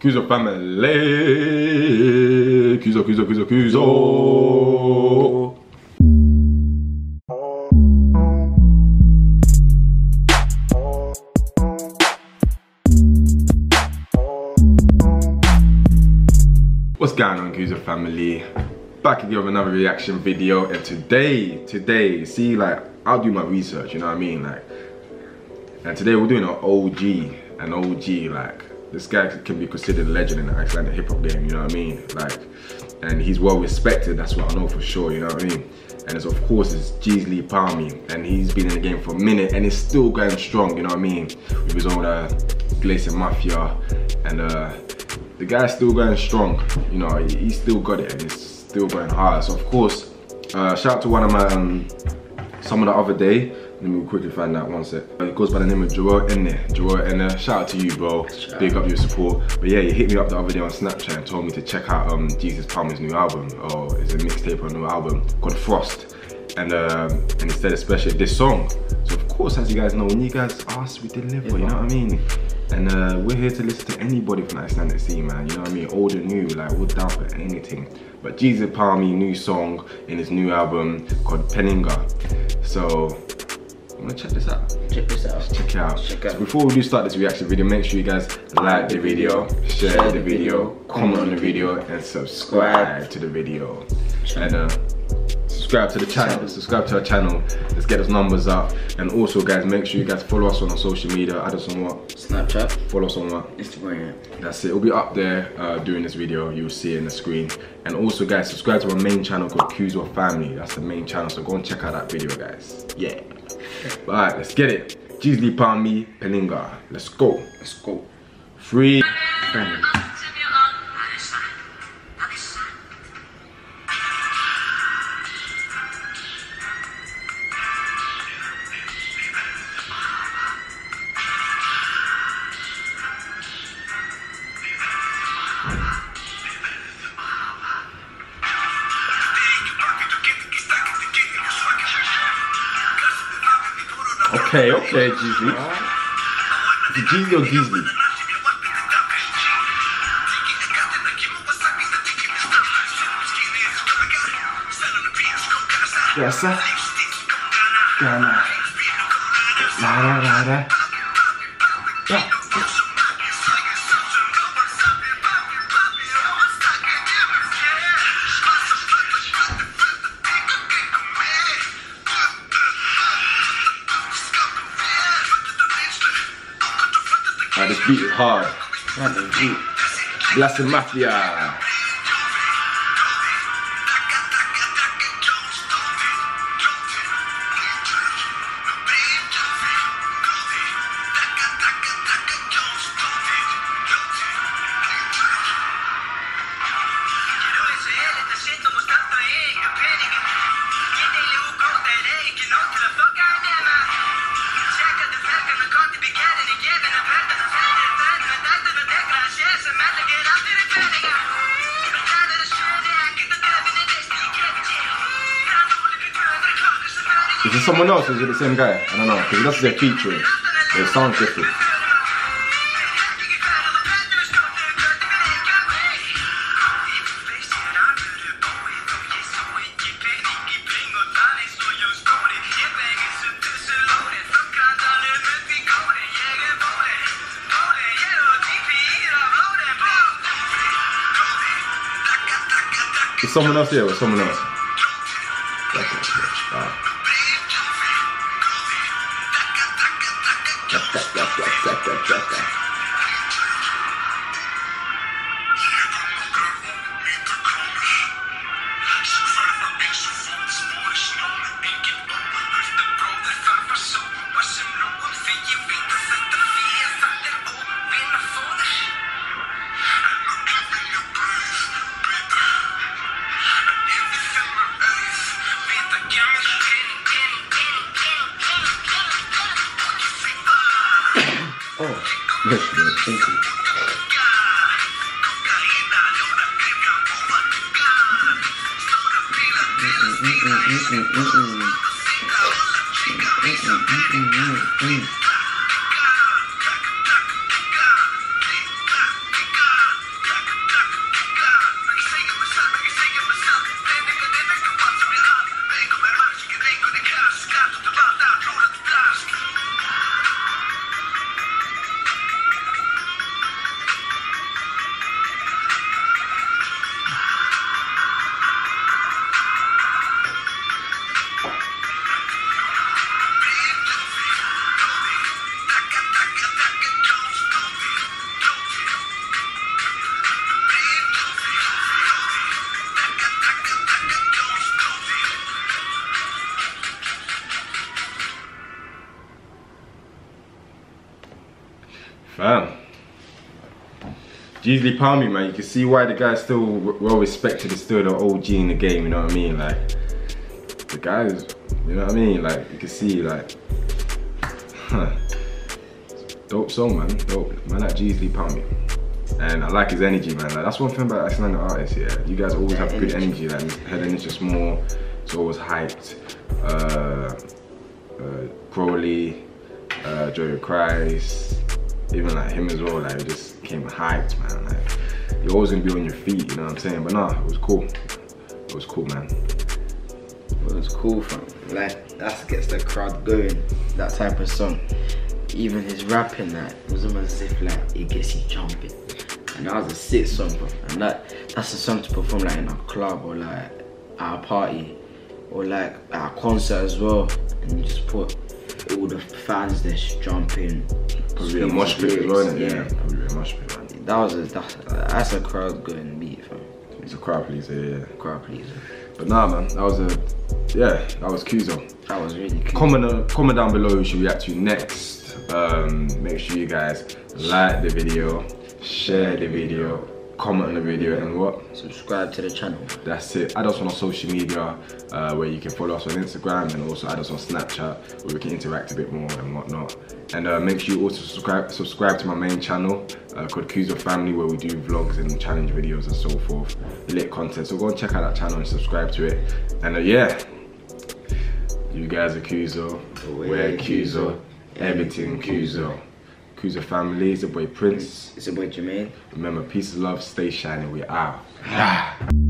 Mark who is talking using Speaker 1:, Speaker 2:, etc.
Speaker 1: Kuzo family. Kuzo, Kuzo, Kuzo, Kuzo. What's going on, Kuzo family? Back again with another reaction video, and today, today, see, like, I'll do my research, you know what I mean? Like, and today we're doing an OG, an OG, like, this guy can be considered a legend in the Icelandic hip hop game, you know what I mean? Like, and he's well respected, that's what I know for sure, you know what I mean? And it's, of course, it's Jeezy Palmy, and he's been in the game for a minute, and he's still going strong, you know what I mean? With his own uh, Glacier Mafia, and uh, the guy's still going strong, you know, he, he's still got it, and he's still going hard. So, of course, uh, shout out to one of my, um, some of the other day, let me quickly find that one sec. It goes by the name of Joel Enne. Joel Enne, shout out to you, bro. Big up your support. But yeah, he hit me up the other day on Snapchat and told me to check out um, Jesus Palmer's new album. Oh, it's a mixtape or a new album called Frost. And um, and he said especially this song. So of course, as you guys know, when you guys ask, we deliver. You know what I mean? And uh, we're here to listen to anybody from Icelandic Sea, man. You know what I mean? Old and new, like we're down for anything. But Jesus Palmy, new song in his new album called Peningar. So I'm gonna check this out.
Speaker 2: Check this out.
Speaker 1: Check it out.
Speaker 2: Check out.
Speaker 1: So before we do start this reaction video, make sure you guys like the video, share the video, comment on the video, and subscribe to the video. And uh, subscribe to the channel. Subscribe to our channel. Let's get those numbers up. And also, guys, make sure you guys follow us on our social media. Add us on what?
Speaker 2: Snapchat,
Speaker 1: Follow us on what?
Speaker 2: Instagram.
Speaker 1: That's it. It'll be up there uh, during this video. You'll see it in the screen. And also, guys, subscribe to our main channel called Kuzo Family. That's the main channel. So go and check out that video, guys. Yeah. But alright, let's get it. Jeezy Palmy Peningar. Let's go.
Speaker 2: Let's go.
Speaker 1: Free. Okay, okay, Jeezy. Is it Jeezy or Geezy? Yes, sir. Gonna. La la la la. Yeah. Alright, this beat is hard.
Speaker 2: Not the beat.
Speaker 1: Blessing Mafia. Is it someone else or is it the same guy? I don't know, because that's their featuring. It sounds different. Is someone else here or someone else?
Speaker 2: Oh, yes, man. Thank you.
Speaker 1: Fam. Jeezy Palmy, man, you can see why the guy's still well respected. He's still the OG in the game, you know what I mean? Like, the guys, you know what I mean? Like, you can see, like, huh. Dope song, man. Dope. Man, like Jeezy Palmy. And I like his energy, man. Like, that's one thing about Icelandic artists, yeah. You guys always have good energy. Like, Head is just more, it's always hyped. Uh, uh, Króli, uh, Joey Christ, even like him as well, like just came hyped, man. Like you're always gonna be on your feet, you know what I'm saying? But nah, it was cool. It was cool, man.
Speaker 2: It was cool, fam. Like that gets the crowd going. That type of song. Even his rapping, that like, was almost as if like it gets you jumping. And that was a sick song, bro. And that that's a song to perform like in a club or like at a party or like at a concert as well. And you just put the fans just jumping.
Speaker 1: Probably a mosh pit yeah. yeah. Probably a mosh pit, man.
Speaker 2: That was a that, that's a crowd going beat, fam.
Speaker 1: It's a crowd pleaser, yeah.
Speaker 2: Crowd pleaser.
Speaker 1: But nah, man, that was a yeah, that was Kuzo.
Speaker 2: That was really cool.
Speaker 1: Comment uh, comment down below who should react to next. Um, make sure you guys like the video, share the video, comment on the video and what?
Speaker 2: Subscribe to the channel.
Speaker 1: That's it. Add us on our social media uh, where you can follow us on Instagram and also add us on Snapchat where we can interact a bit more and whatnot. And uh, make sure you also subscribe subscribe to my main channel uh, called Kuzo Family where we do vlogs and challenge videos and so forth. Lit content. So go and check out that channel and subscribe to it. And uh, yeah, you guys are Kuzo. We're Kuzo. Everything Kuzo. Kuzo family, it's a boy Prince.
Speaker 2: It's a boy Jermaine.
Speaker 1: Remember, peace love, stay shining, we out.